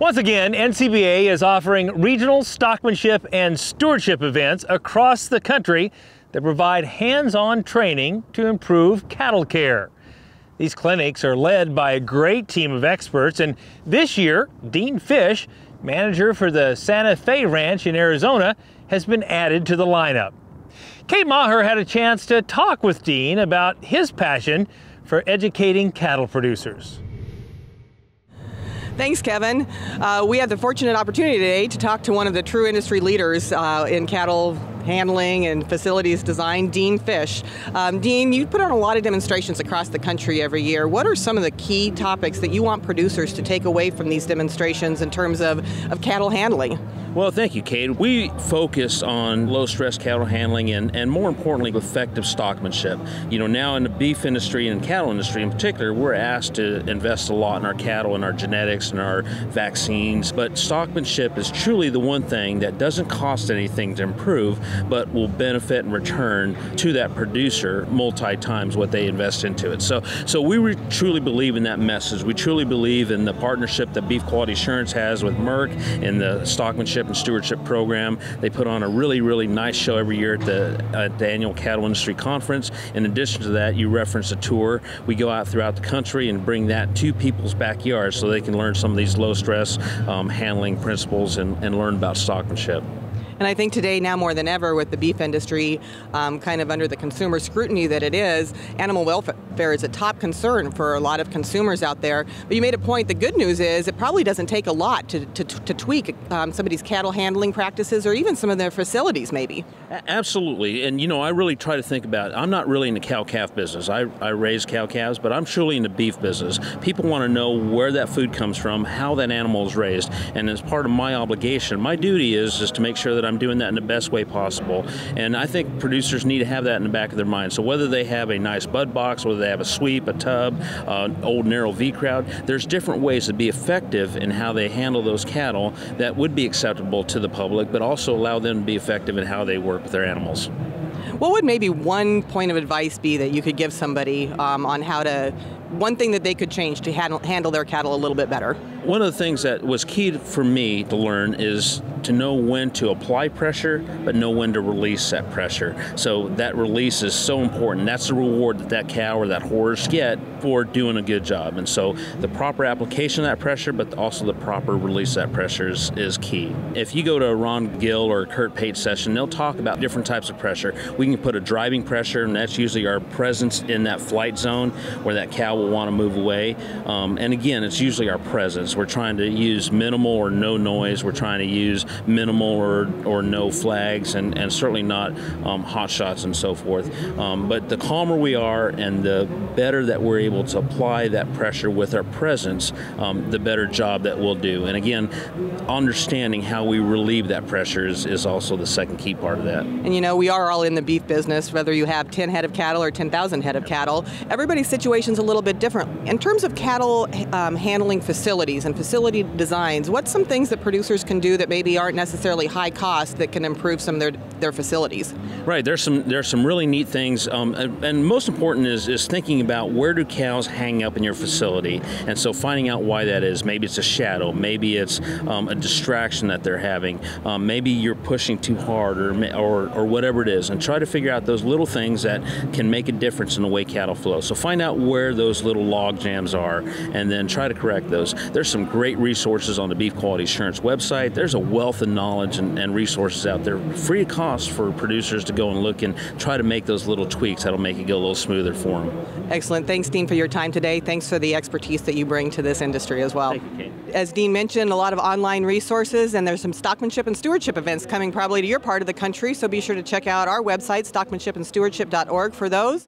Once again, NCBA is offering regional stockmanship and stewardship events across the country that provide hands-on training to improve cattle care. These clinics are led by a great team of experts, and this year, Dean Fish, manager for the Santa Fe Ranch in Arizona, has been added to the lineup. Kate Maher had a chance to talk with Dean about his passion for educating cattle producers. Thanks, Kevin. Uh, we had the fortunate opportunity today to talk to one of the true industry leaders uh, in cattle handling and facilities design, Dean Fish. Um, Dean, you put on a lot of demonstrations across the country every year. What are some of the key topics that you want producers to take away from these demonstrations in terms of, of cattle handling? Well, thank you, Kate. We focus on low stress cattle handling and, and more importantly, effective stockmanship. You know, now in the beef industry and cattle industry in particular, we're asked to invest a lot in our cattle and our genetics and our vaccines. But stockmanship is truly the one thing that doesn't cost anything to improve, but will benefit and return to that producer multi times what they invest into it. So, so we re- truly believe in that message. We truly believe in the partnership that Beef Quality Assurance has with Merck and the stockmanship and Stewardship Program. They put on a really, really nice show every year at the, at the annual Cattle Industry Conference. In addition to that, you reference a tour. We go out throughout the country and bring that to people's backyards so they can learn some of these low stress um, handling principles and, and learn about stockmanship. And I think today, now more than ever, with the beef industry um, kind of under the consumer scrutiny that it is, animal welfare is a top concern for a lot of consumers out there. But you made a point. The good news is it probably doesn't take a lot to, to, to tweak um, some of these cattle handling practices or even some of their facilities, maybe. Absolutely. And, you know, I really try to think about I'm not really in the cow calf business. I, I raise cow calves, but I'm truly in the beef business. People want to know where that food comes from, how that animal is raised. And as part of my obligation, my duty is, is to make sure that that I'm doing that in the best way possible. And I think producers need to have that in the back of their mind. So whether they have a nice bud box, whether they have a sweep, a tub, uh, old narrow V crowd, there's different ways to be effective in how they handle those cattle that would be acceptable to the public, but also allow them to be effective in how they work with their animals. What would maybe one point of advice be that you could give somebody um, on how to, one thing that they could change to handle, handle their cattle a little bit better? One of the things that was key for me to learn is to know when to apply pressure, but know when to release that pressure. So that release is so important. That's the reward that that cow or that horse get for doing a good job. And so the proper application of that pressure, but also the proper release of that pressure is, is key. If you go to a Ron Gill or Kurt Pate session, they'll talk about different types of pressure. We can put a driving pressure, and that's usually our presence in that flight zone where that cow will want to move away. Um, and again, it's usually our presence. We're trying to use minimal or no noise. We're trying to use minimal or, or no flags and, and certainly not um, hot shots and so forth. Um, but the calmer we are and the better that we're able to apply that pressure with our presence, um, the better job that we'll do. And again, understanding how we relieve that pressure is, is also the second key part of that. And you know, we are all in the beef business, whether you have 10 head of cattle or 10,000 head of cattle. Everybody's situation is a little bit different. In terms of cattle um, handling facilities and facility designs, what's some things that producers can do that maybe aren't necessarily high cost that can improve some of their, their facilities? Right, there's some there's some really neat things, um, and most important is, is thinking about where do cows hang up in your facility, and so finding out why that is. Maybe it's a shadow, maybe it's um, a distraction that they're having, um, maybe you're pushing too hard, or, or or whatever it is, and try to figure out those little things that can make a difference in the way cattle flow. So find out where those little log jams are, and then try to correct those. There's some great resources on the Beef Quality Assurance website. There's a wealth of knowledge and, and resources out there, free of cost for producers to go and look and try to make those little tweaks that'll make it go a little smoother for them. Excellent. Thanks, Dean, for your time today. Thanks for the expertise that you bring to this industry as well. You, as Dean mentioned, a lot of online resources, and there's some stockmanship and stewardship events coming probably to your part of the country, so be sure to check out our website, stockmanshipandstewardship.org, for those.